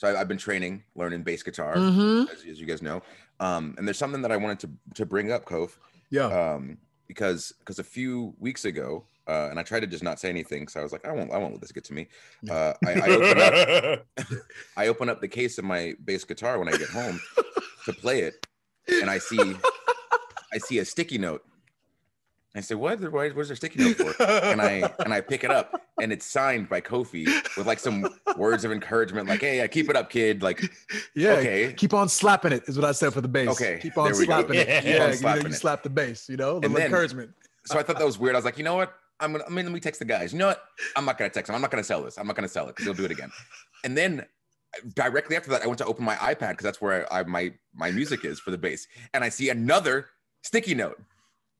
So I, have been training, learning bass guitar, Mhm. as, as you guys know. Um, and there's something that I wanted to to bring up, Kof, Yeah. um, because because a few weeks ago, uh, and I tried to just not say anything, so I was like, I won't I won't let this get to me. Uh, I, I open up I open up the case of my bass guitar when I get home to play it, and I see I see a sticky note. I say, "What? Why, where's there sticky note for?" And I and I pick it up, and it's signed by Kofi with like some words of encouragement, like, "Hey, yeah, keep it up, kid." Like, yeah. okay, Keep on slapping it is what I said for the bass. Okay, Keep on we go. slapping it. Keep Yeah, on you, know, you slap the bass, you know, little then- encouragement. so I thought that was weird. I was like, you know what? I'm gonna. I mean, let me text the guys. You know what? I'm not gonna text them. I'm not gonna sell this. I'm not gonna sell it because they'll do it again. And then directly after that, I went to open my iPad because that's where I, I my my music is for the bass, and I see another sticky note,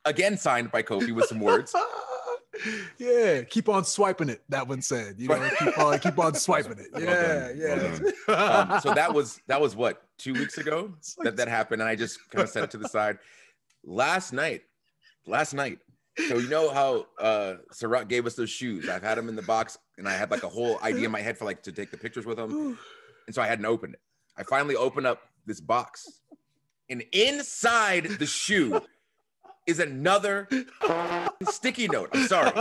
again signed by Kofi with some words. yeah, keep on swiping it. That one said, you know, keep on keep on swiping it. Well Yeah, yeah. Um, so that was that was what two weeks ago like- that that happened, and I just kind of set it to the side. Last night, last night. So you know how uh Sarat gave us those shoes. I've had them in the box, and I had like a whole idea in my head for like to take the pictures with them. and so I hadn't opened it. I finally opened up this box, and inside the shoe is another sticky note. I'm sorry,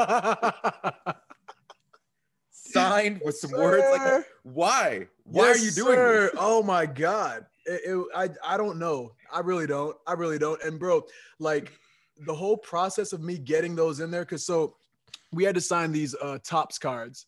signed with some words like, "Why? Why Yes, are you doing sir. this?" Oh my god. It- it- I I don't know. I really don't. I really don't. And bro, like the whole process of me getting those in there, because so we had to sign these uh Topps cards.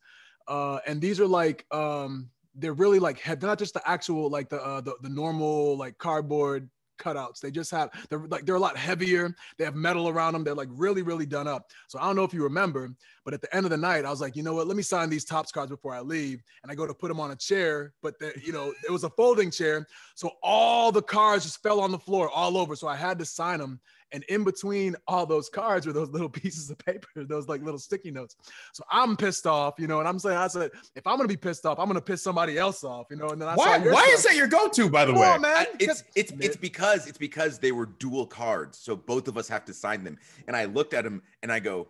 Uh and these are like um they're really like heavy. They're not just the actual like the uh the, the normal like cardboard cutouts. They just have they're like they're a lot heavier. They have metal around them. They're like really, really done up. So I don't know if you remember, but at the end of the night, I was like, you know what? Let me sign these Topps cards before I leave. And I go to put them on a chair, but the, you know, it was a folding chair. So all the cards just fell on the floor all over. So I had to sign them. And in between all those cards were those little pieces of paper, those like little sticky notes. So I'm pissed off, you know, and I'm saying, I said, if I'm gonna be pissed off, I'm gonna piss somebody else off, you know. And then I Why? saw your Why is stuff. that your go-to? By the Come way, on, man. It's it's it's because it's because they were dual cards, so both of us have to sign them. And I looked at him and I go,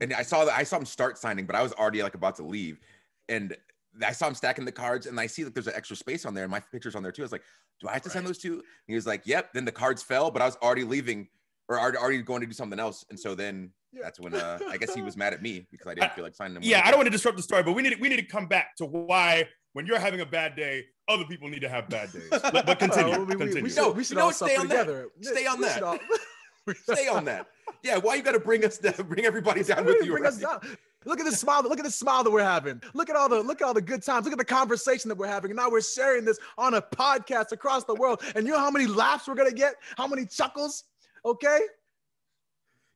and I saw that I saw him start signing, but I was already like about to leave, and I saw him stacking the cards, and I see that there's an extra space on there, and my picture's on there too. I was like, do I have to sign those two? And he was like, yep. Then the cards fell, but I was already leaving or already going to do something else, and so then that's when uh, I guess he was mad at me because I didn't feel like signing them. yeah, I don't want to disrupt the story, but we need to, we need to come back to why when you're having a bad day, other people need to have bad days. But, but continue. Well, we, we- continue. we should, No, we should you know all? Stay suffer on that. together. Stay on We that. all- Stay on that. Yeah, why you got to bring us down, bring everybody down with you? Bring us down. Look at this smile. Look at this smile that we're having. Look at all the look at all the good times. Look at the conversation that we're having. And now we're sharing this on a podcast across the world. And you know how many laughs we're gonna get? How many chuckles? Okay, Your,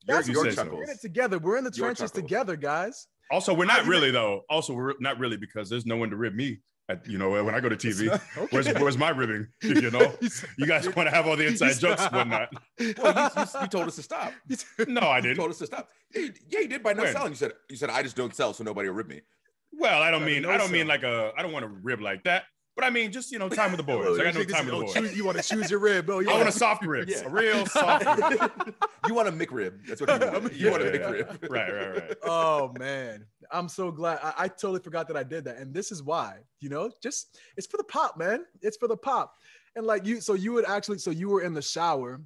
That's what your you say so. we're in chuckles. it together. We're in the Your trenches chuckles. together, guys. Also, we're not really though. Also, we're not really because there's no one to rib me. At, you know, when I go to TV, Okay. where's where's my ribbing? You know, you guys want to have all the inside jokes, and whatnot. Well, you, you, you told us to stop. No, I didn't. told us to stop. Yeah, you, did by not When? selling. You said you said I just don't sell, so nobody will rip me. Well, I don't Gotta mean know I don't mean like a I don't want to rib like that, but I mean just you know time with the boys. I got no You time with oh, the boys. choose- You want to choose your rib? Oh, you I want a soft rib, Yeah. a real soft rib. you want a McRib? That's what you want. You want a Yeah. McRib. Right, right, right. oh man i'm so glad I, I totally forgot that i did that and this is why you know just it's for the pop man it's for the pop and like you so you would actually so you were in the shower and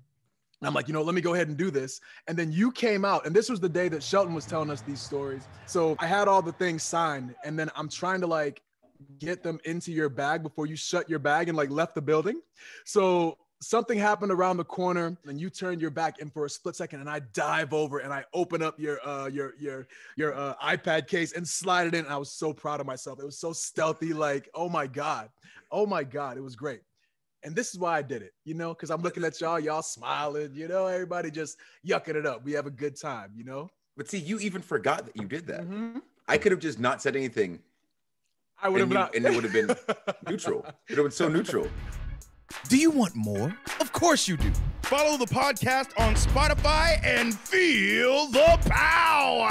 i'm like you know let me go ahead and do this and then you came out and this was the day that shelton was telling us these stories so i had all the things signed and then i'm trying to like get them into your bag before you shut your bag and like left the building so something happened around the corner and you turned your back and for a split second and I dive over and I open up your uh your your your uh, iPad case and slide it in. I was so proud of myself. It was so stealthy like oh my god. Oh my god, it was great. And this is why I did it, you know, because I'm looking at y'all, y'all smiling, you know, everybody just yucking it up. We have a good time, you know. But see, you even forgot that you did that. Mhm. I could have just not said anything, I would have and, you, not. and it would have been neutral. It would have been so neutral. Do you want more? Of course you do. Follow the podcast on Spotify and feel the power.